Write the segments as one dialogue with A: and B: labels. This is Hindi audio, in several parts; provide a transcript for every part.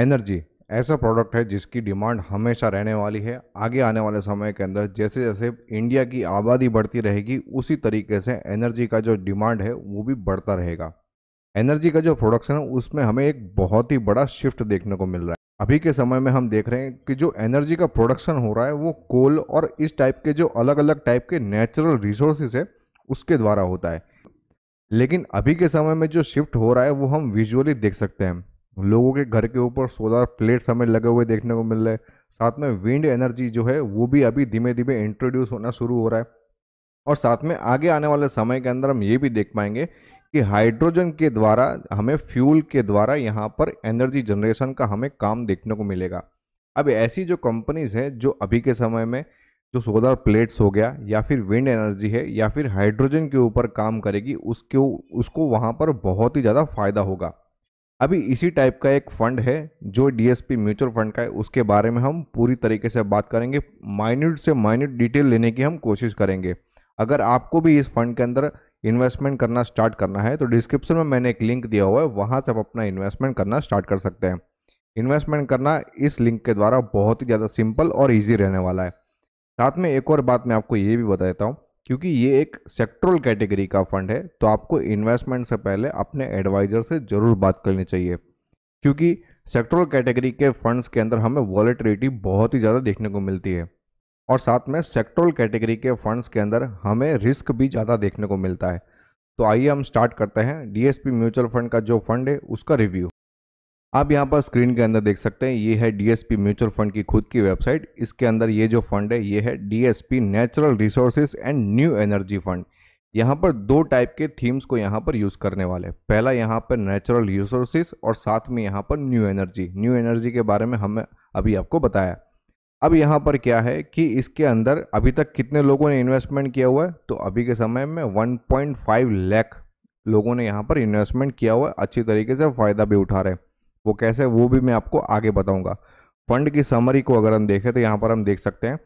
A: एनर्जी ऐसा प्रोडक्ट है जिसकी डिमांड हमेशा रहने वाली है, आगे आने वाले समय के अंदर जैसे जैसे इंडिया की आबादी बढ़ती रहेगी, उसी तरीके से एनर्जी का जो डिमांड है वो भी बढ़ता रहेगा। एनर्जी का जो प्रोडक्शन है, उसमें हमें एक बहुत ही बड़ा शिफ्ट देखने को मिल रहा है। अभी के समय में हम देख रहे हैं कि जो एनर्जी का प्रोडक्शन हो रहा है, वो कोल और इस टाइप के जो अलग अलग टाइप के नेचुरल रिसोर्सेज है, उसके द्वारा होता है। लेकिन अभी के समय में जो शिफ्ट हो रहा है, वो हम विजुअली देख सकते हैं। लोगों के घर के ऊपर सोलर प्लेट्स हमें लगे हुए देखने को मिल रहे हैं। साथ में विंड एनर्जी जो है, वो भी अभी धीमे धीमे इंट्रोड्यूस होना शुरू हो रहा है। और साथ में आगे आने वाले समय के अंदर हम ये भी देख पाएँगे कि हाइड्रोजन के द्वारा, हमें फ्यूल के द्वारा यहाँ पर एनर्जी जनरेशन का हमें काम देखने को मिलेगा। अब ऐसी जो कंपनीज़ हैं, जो अभी के समय में जो सोलर प्लेट्स हो गया, या फिर विंड एनर्जी है, या फिर हाइड्रोजन के ऊपर काम करेगी, उसके, उसको वहाँ पर बहुत ही ज़्यादा फ़ायदा होगा। अभी इसी टाइप का एक फंड है, जो डीएसपी म्यूचुअल फंड का है, उसके बारे में हम पूरी तरीके से बात करेंगे। माइन्यूट से माइन्यूट डिटेल लेने की हम कोशिश करेंगे। अगर आपको भी इस फंड के अंदर इन्वेस्टमेंट करना स्टार्ट करना है तो डिस्क्रिप्शन में मैंने एक लिंक दिया हुआ है, वहाँ से आप अपना इन्वेस्टमेंट करना स्टार्ट कर सकते हैं। इन्वेस्टमेंट करना इस लिंक के द्वारा बहुत ही ज़्यादा सिंपल और ईजी रहने वाला है। साथ में एक और बात मैं आपको ये भी बता देता हूँ क्योंकि ये एक सेक्टरल कैटेगरी का फंड है तो आपको इन्वेस्टमेंट से पहले अपने एडवाइज़र से ज़रूर बात करनी चाहिए। क्योंकि सेक्टरल कैटेगरी के फंड्स के अंदर हमें वॉलेटिलिटी बहुत ही ज़्यादा देखने को मिलती है। और साथ में सेक्टरल कैटेगरी के फंड्स के अंदर हमें रिस्क भी ज़्यादा देखने को मिलता है। तो आइए हम स्टार्ट करते हैं डीएसपी म्यूचुअल फंड का जो फंड है, उसका रिव्यू आप यहाँ पर स्क्रीन के अंदर देख सकते हैं, ये है डीएसपी म्यूचुअल फंड की खुद की वेबसाइट इसके अंदर ये जो फंड है, ये है DSP natural resources and new energy fund यहाँ पर दो टाइप के थीम्स को यहाँ पर यूज़ करने वाले पहला यहाँ पर नेचुरल रिसोर्सेज और साथ में यहाँ पर न्यू एनर्जी न्यू एनर्जी के बारे में हमें अभी आपको बताया। अब यहाँ पर क्या है कि इसके अंदर अभी तक कितने लोगों ने इन्वेस्टमेंट किया हुआ है? तो अभी के समय में 1.5 लाख लोगों ने यहाँ पर इन्वेस्टमेंट किया हुआ है। अच्छी तरीके से फ़ायदा भी उठा रहे हैं। वो कैसे, वो भी मैं आपको आगे बताऊँगा। फंड की समरी को अगर हम देखें तो यहाँ पर हम देख सकते हैं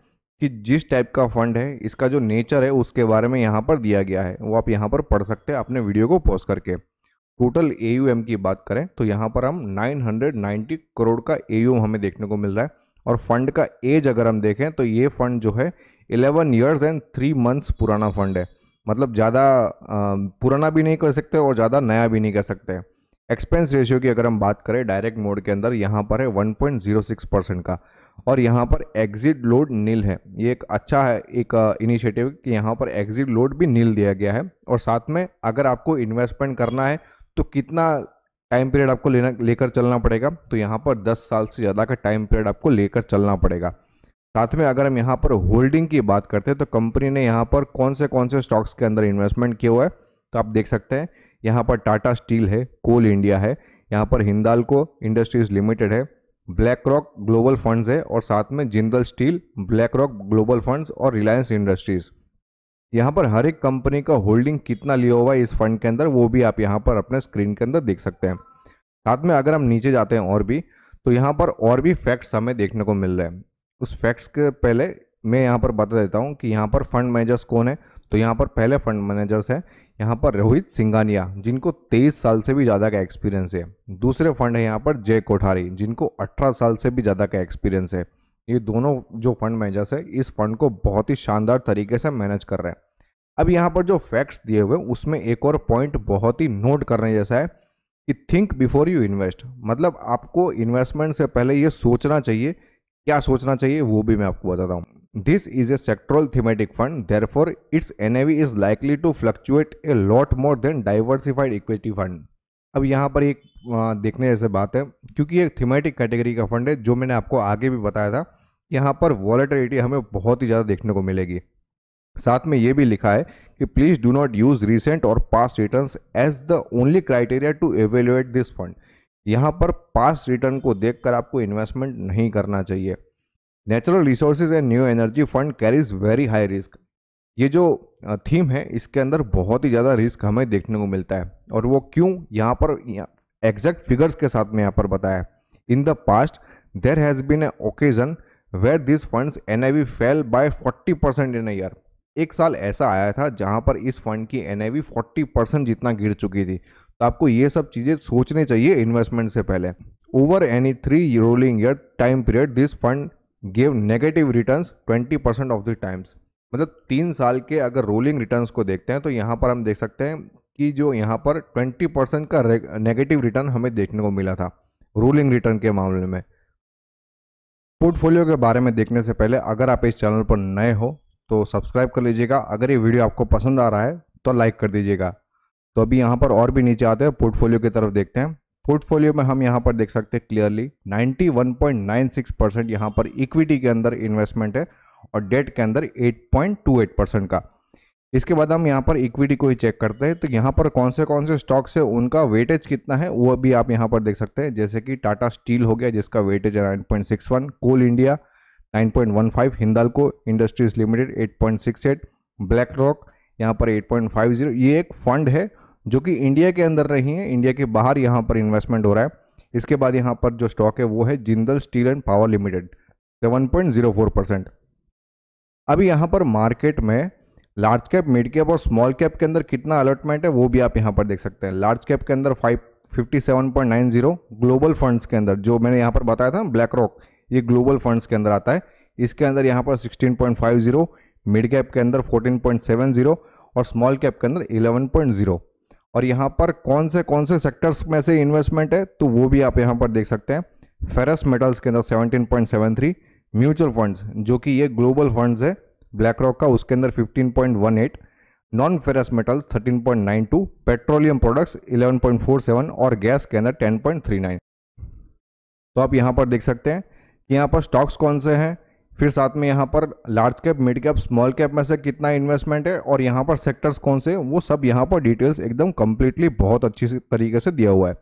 A: कि जिस टाइप का फंड है, इसका जो नेचर है, उसके बारे में यहाँ पर दिया गया है। वो आप यहाँ पर पढ़ सकते हैं अपने वीडियो को पॉज करके। टोटल एयूएम की बात करें तो यहाँ पर हम 990 करोड़ का एयूएम हमें देखने को मिल रहा है। और फंड का एज अगर हम देखें तो ये फंड जो है 11 ईयर्स एंड थ्री मंथ्स पुराना फंड है। मतलब ज़्यादा पुराना भी नहीं कर सकते और ज़्यादा नया भी नहीं कर सकते। एक्सपेंस रेशियो की अगर हम बात करें डायरेक्ट मोड के अंदर यहाँ पर है 1.06 परसेंट का। और यहाँ पर एग्जिट लोड नील है। ये एक अच्छा है, एक इनिशिएटिव कि यहाँ पर एग्जिट लोड भी नील दिया गया है। और साथ में अगर आपको इन्वेस्टमेंट करना है तो कितना टाइम पीरियड आपको लेना, लेकर चलना पड़ेगा? तो यहाँ पर 10 साल से ज़्यादा का टाइम पीरियड आपको लेकर चलना पड़ेगा। साथ में अगर हम यहाँ पर होल्डिंग की बात करते हैं तो कंपनी ने यहाँ पर कौन से कौन से स्टॉक्स के अंदर इन्वेस्टमेंट किया हुआ है? तो आप देख सकते हैं यहाँ पर टाटा स्टील है, कोल इंडिया है, यहाँ पर हिंदालको इंडस्ट्रीज़ लिमिटेड है ब्लैक रॉक ग्लोबल फंड्स है और साथ में Jindal steel BlackRock global funds और रिलायंस इंडस्ट्रीज़। यहाँ पर हर एक कंपनी का होल्डिंग कितना लिया हुआ है इस फंड के अंदर, वो भी आप यहाँ पर अपने स्क्रीन के अंदर देख सकते हैं। साथ में अगर हम नीचे जाते हैं और भी तो यहाँ पर और भी फैक्ट्स हमें देखने को मिल रहे हैं। उस फैक्ट्स के पहले मैं यहाँ पर बता देता हूँ कि यहाँ पर फंड मैनेजर्स कौन है तो यहाँ पर पहले फंड मैनेजर्स हैं यहाँ पर रोहित सिंगानिया, जिनको 23 साल से भी ज़्यादा का एक्सपीरियंस है। दूसरे फंड है यहाँ पर जय कोठारी, जिनको 18 साल से भी ज़्यादा का एक्सपीरियंस है। ये दोनों जो फंड मैनेजर्स है, इस फंड को बहुत ही शानदार तरीके से मैनेज कर रहे हैं। अब यहाँ पर जो फैक्ट्स दिए हुए उसमें एक और पॉइंट बहुत ही नोट करने जैसा है कि थिंक बिफोर यू इन्वेस्ट मतलब आपको इन्वेस्टमेंट से पहले ये सोचना चाहिए, क्या सोचना चाहिए, वो भी मैं आपको बताता हूँ। This is a sectoral thematic fund, therefore its NAV is likely to fluctuate a lot more than diversified equity fund. अब यहाँ पर एक देखने जैसे बात है क्योंकि ये थीमेटिक कैटेगरी का फंड है जो मैंने आपको आगे भी बताया था यहाँ पर वॉलेटिलिटी हमें बहुत ही ज़्यादा देखने को मिलेगी। साथ में ये भी लिखा है कि please do not use recent और past returns as the only criteria to evaluate this fund यहाँ पर पास्ट रिटर्न को देखकर आपको इन्वेस्टमेंट नहीं करना चाहिए। Natural resources and new energy fund carries very high risk ये जो थीम है, इसके अंदर बहुत ही ज़्यादा रिस्क हमें देखने को मिलता है। और वो क्यों? यहाँ पर एग्जैक्ट फिगर्स के साथ में यहाँ पर बताया in the past there has been a occasion where this funds N A V fell by forty percent in year एक साल ऐसा आया था जहाँ पर इस फंड की N A V forty percent जितना गिर चुकी थी। तो आपको ये सब चीज़ें सोचनी चाहिए इन्वेस्टमेंट से पहले। Over any three rolling year time period this fund give negative returns 20 percent of the times मतलब तीन साल के अगर रोलिंग रिटर्न्स को देखते हैं तो यहाँ पर हम देख सकते हैं कि जो यहाँ पर 20 परसेंट का नेगेटिव रिटर्न हमें देखने को मिला था रोलिंग रिटर्न के मामले में। पोर्टफोलियो के बारे में देखने से पहले अगर आप इस चैनल पर नए हो तो सब्सक्राइब कर लीजिएगा। अगर ये वीडियो आपको पसंद आ रहा है तो लाइक कर दीजिएगा। तो अभी यहाँ पर और भी नीचे आते हैं पोर्टफोलियो की तरफ़ देखते हैं। पोर्टफोलियो में हम यहाँ पर देख सकते हैं क्लियरली 91.96 परसेंट यहाँ पर इक्विटी के अंदर इन्वेस्टमेंट है और डेट के अंदर 8.28 परसेंट का। इसके बाद हम यहाँ पर इक्विटी को ही चेक करते हैं तो यहाँ पर कौन से कौन से स्टॉक्स है, उनका वेटेज कितना है, वो भी आप यहाँ पर देख सकते हैं, जैसे कि टाटा स्टील हो गया, जिसका वेटेज है nine Coal India nine point one five Hindalco industries limited eight point six eight BlackRock यहाँ पर एट पॉइंट फाइव ज़ीरो ये एक फंड है जो कि इंडिया के अंदर रही हैं, इंडिया के बाहर यहाँ पर इन्वेस्टमेंट हो रहा है। इसके बाद यहाँ पर जो स्टॉक है, वो है Jindal steel and power limited seven point zero four percent अभी यहाँ पर मार्केट में लार्ज कैप मिड कैप और स्मॉल कैप के अंदर कितना अलॉटमेंट है, वो भी आप यहाँ पर देख सकते हैं। लार्ज कैप के अंदर five fifty seven point nine zero global funds के अंदर, जो मैंने यहाँ पर बताया था ब्लैक रॉक ये ग्लोबल फंड्स के अंदर आता है। इसके अंदर यहाँ पर sixteen point five zero mid cap के अंदर फोर्टीन पॉइंट सेवन ज़ीरो और स्मॉल कैप के अंदर इलेवन पॉइंट ज़ीरो और यहाँ पर कौन से कौन से सेक्टर्स में से इन्वेस्टमेंट है तो वो भी आप यहाँ पर देख सकते हैं। फेरस मेटल्स के अंदर seventeen point seven three mutual funds जो कि ये ग्लोबल फंड्स है ब्लैक रॉक का उसके अंदर 15.18 non ferrous metal 13.92 petroleum products 11.47 और गैस के अंदर 10.39 तो आप यहाँ पर देख सकते हैं कि यहाँ पर स्टॉक्स कौन से हैं फिर साथ में यहाँ पर large cap mid cap small cap में से कितना इन्वेस्टमेंट है और यहाँ पर सेक्टर्स कौन से वो सब यहाँ पर डिटेल्स एकदम कम्प्लीटली बहुत अच्छी तरीके से दिया हुआ है।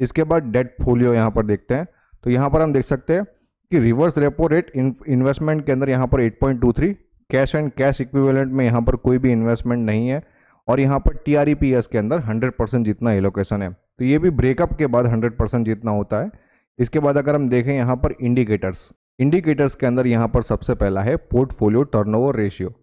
A: इसके बाद डेट फोलियो यहाँ पर देखते हैं। तो यहाँ पर हम देख सकते हैं कि रिवर्स रेपो रेट इन्वेस्टमेंट के अंदर यहाँ पर 8.23 कैश एंड कैश इक्विवेलेंट में यहाँ पर कोई भी इन्वेस्टमेंट नहीं है और यहाँ पर टी आर के अंदर 100 परसेंट जितना एलोकेशन है। तो ये भी ब्रेकअप के बाद 100 परसेंट जितना होता है। इसके बाद अगर हम देखें यहाँ पर इंडिकेटर्स इंडिकेटर्स के अंदर यहाँ पर सबसे पहला है पोर्टफोलियो टर्नओवर रेशियो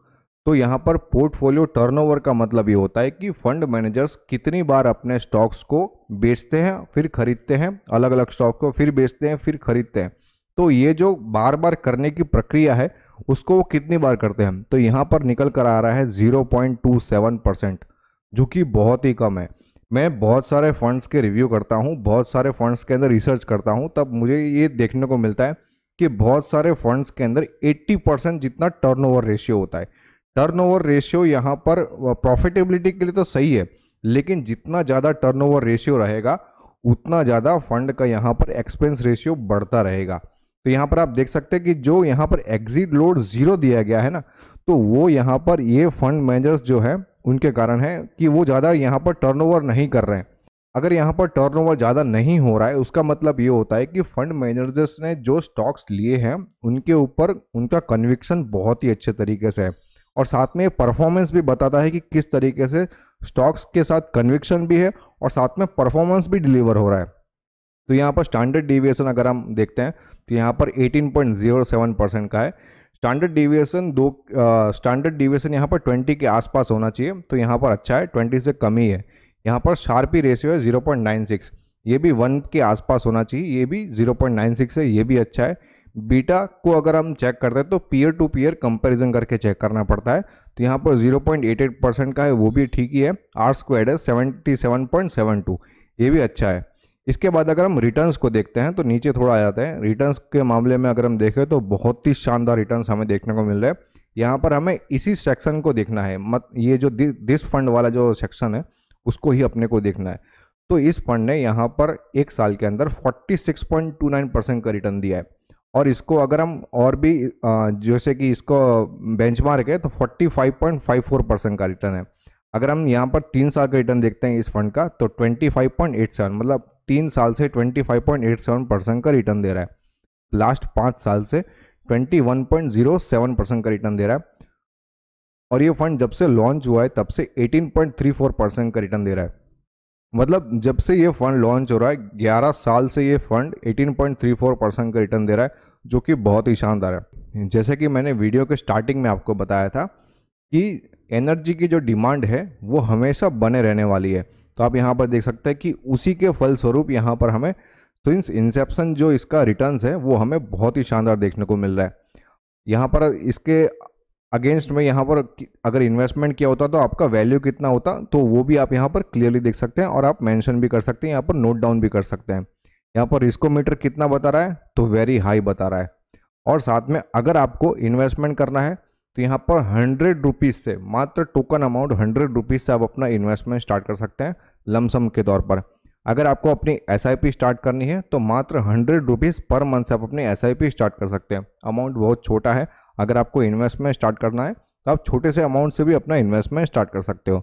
A: तो यहाँ पर पोर्टफोलियो टर्नओवर का मतलब ये होता है कि फंड मैनेजर्स कितनी बार अपने स्टॉक्स को बेचते हैं, फिर खरीदते हैं अलग अलग स्टॉक को फिर बेचते हैं, फिर खरीदते हैं। तो ये जो बार बार करने की प्रक्रिया है, उसको वो कितनी बार करते हैं? तो यहाँ पर निकल कर आ रहा है zero point two seven percent जो कि बहुत ही कम है। मैं बहुत सारे फंड्स के रिव्यू करता हूँ, बहुत सारे फंड्स के अंदर रिसर्च करता हूँ, तब मुझे ये देखने को मिलता है कि बहुत सारे फंड्स के अंदर 80 परसेंट जितना टर्नओवर रेशियो होता है। टर्नओवर रेशियो यहाँ पर प्रॉफिटेबिलिटी के लिए तो सही है, लेकिन जितना ज़्यादा टर्नओवर रेशियो रहेगा, उतना ज़्यादा फंड का यहाँ पर एक्सपेंस रेशियो बढ़ता रहेगा। तो यहाँ पर आप देख सकते हैं कि जो यहाँ पर एग्जिट लोड ज़ीरो दिया गया है ना तो वो यहाँ पर ये फंड मैनेजर्स जो है, उनके कारण है कि वो ज़्यादा यहाँ पर टर्नओवर नहीं कर रहे हैं। अगर यहाँ पर टर्नओवर ज़्यादा नहीं हो रहा है, उसका मतलब ये होता है कि फंड मैनेजर्स ने जो स्टॉक्स लिए हैं, उनके ऊपर उनका कन्विक्शन बहुत ही अच्छे तरीके से है। और साथ में परफॉर्मेंस भी बताता है कि किस तरीके से स्टॉक्स के साथ कन्विक्शन भी है और साथ में परफॉर्मेंस भी डिलीवर हो रहा है। तो यहाँ पर स्टैंडर्ड डिविएशन अगर हम देखते हैं तो यहाँ पर 18.07 परसेंट का है। स्टैंडर्ड डिविएशन दो स्टैंडर्ड डिविएशन यहाँ पर 20 के आसपास होना चाहिए तो यहाँ पर अच्छा है 20 से कम ही है। यहाँ पर शार्पी रेशियो है 0.96 ये भी वन के आसपास होना चाहिए ये भी 0.96 है ये भी अच्छा है। बीटा को अगर हम चेक करते हैं तो पीयर टू पीयर कंपैरिजन करके चेक करना पड़ता है। तो यहाँ पर 0.88 परसेंट का है वो भी ठीक ही है। आर स्क्वाड है 77.72 ये भी अच्छा है। इसके बाद अगर हम रिटर्न्स को देखते हैं तो नीचे थोड़ा आ जाते हैं। रिटर्न्स के मामले में अगर हम देखें तो बहुत ही शानदार रिटर्न्स हमें देखने को मिल रहा है। यहाँ पर हमें इसी सेक्शन को देखना है। मत ये जो दि, दिस फंड वाला जो सेक्शन है उसको ही अपने को देखना है। तो इस फंड ने यहाँ पर एक साल के अंदर 46.29 परसेंट का रिटर्न दिया है। और इसको अगर हम और भी जैसे कि इसको बेंचमार्क है तो 45.54 परसेंट का रिटर्न है। अगर हम यहाँ पर तीन साल का रिटर्न देखते हैं इस फंड का तो 25.87 मतलब तीन साल से 25.87 परसेंट का रिटर्न दे रहा है। लास्ट पाँच साल से 21.07 परसेंट का रिटर्न दे रहा है। और ये फंड जब से लॉन्च हुआ है, तब से 18.34 परसेंट का रिटर्न दे रहा है। मतलब जब से ये फंड लॉन्च हो रहा है 11 साल से ये फंड 18.34 परसेंट का रिटर्न दे रहा है, जो कि बहुत ही शानदार है। जैसे कि मैंने वीडियो के स्टार्टिंग में आपको बताया था कि एनर्जी की जो डिमांड है, वो हमेशा बने रहने वाली है। तो आप यहाँ पर देख सकते हैं कि उसी के फलस्वरूप यहाँ पर हमें इन इंसेप्शन जो इसका रिटर्न्स है, वो हमें बहुत ही शानदार देखने को मिल रहा है। यहाँ पर इसके अगेंस्ट में यहाँ पर अगर इन्वेस्टमेंट किया होता तो आपका वैल्यू कितना होता तो वो भी आप यहाँ पर क्लियरली देख सकते हैं और आप मेंशन भी कर सकते हैं, यहाँ पर नोट डाउन भी कर सकते हैं। यहाँ पर रिस्कोमीटर कितना बता रहा है तो वेरी हाई बता रहा है। और साथ में अगर आपको इन्वेस्टमेंट करना है तो यहाँ पर हंड्रेड रुपीज़ से, मात्र टोकन अमाउंट हंड्रेड रुपीज़ से आप अपना इन्वेस्टमेंट स्टार्ट कर सकते हैं लमसम के तौर पर। अगर आपको अपनी एसआईपी स्टार्ट करनी है तो मात्र हंड्रेड रुपीज़ पर मंथ से आप अपनी एसआईपी स्टार्ट कर सकते हैं। अमाउंट बहुत छोटा है। अगर आपको इन्वेस्टमेंट स्टार्ट करना है तो आप छोटे से अमाउंट से भी अपना इन्वेस्टमेंट स्टार्ट कर सकते हो।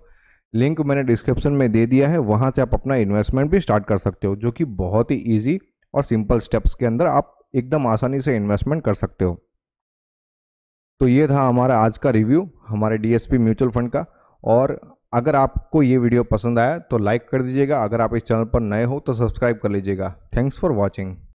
A: लिंक मैंने डिस्क्रिप्शन में दे दिया है, वहाँ से आप अपना इन्वेस्टमेंट भी स्टार्ट कर सकते हो, जो कि बहुत ही ईजी और सिंपल स्टेप्स के अंदर आप एकदम आसानी से इन्वेस्टमेंट कर सकते हो। तो ये था हमारा आज का रिव्यू हमारे डीएसपी म्यूचुअल फंड का और अगर आपको ये वीडियो पसंद आया तो लाइक कर दीजिएगा। अगर आप इस चैनल पर नए हो तो सब्सक्राइब कर लीजिएगा। Thanks for watching.